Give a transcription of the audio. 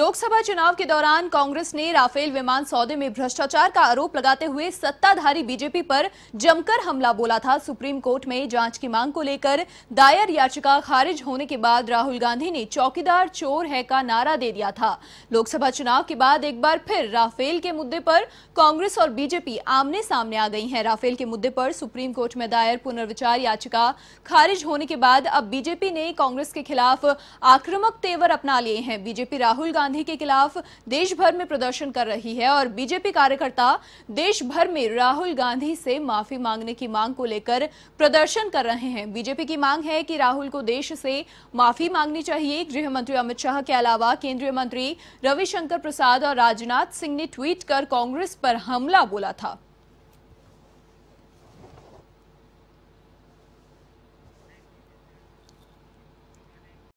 लोकसभा चुनाव के दौरान कांग्रेस ने राफेल विमान सौदे में भ्रष्टाचार का आरोप लगाते हुए सत्ताधारी बीजेपी पर जमकर हमला बोला था। सुप्रीम कोर्ट में जाँच की मांग को लेकर दायर याचिका खारिज होने के बाद राहुल गांधी ने चौकीदार चोर है का नारा दे दिया था। लोकसभा चुनाव के बाद एक बार फिर राफेल के मुद्दे पर कांग्रेस और बीजेपी आमने सामने आ गई है। राफेल के मुद्दे पर सुप्रीम कोर्ट में दायर पुनर्विचार याचिका खारिज होने के बाद अब बीजेपी ने कांग्रेस के खिलाफ आक्रामक तेवर अपना लिए हैं। बीजेपी राहुल गांधी के खिलाफ देश भर में प्रदर्शन कर रही है और बीजेपी कार्यकर्ता देश भर में राहुल गांधी से माफ़ी मांगने की मांग को लेकर प्रदर्शन कर रहे हैं। बीजेपी की मांग है कि राहुल को देश से माफ़ी मांगनी चाहिए। गृह मंत्री अमित शाह के अलावा केंद्रीय मंत्री रविशंकर प्रसाद और राजनाथ सिंह ने ट्वीट कर कांग्रेस पर हमला बोला था।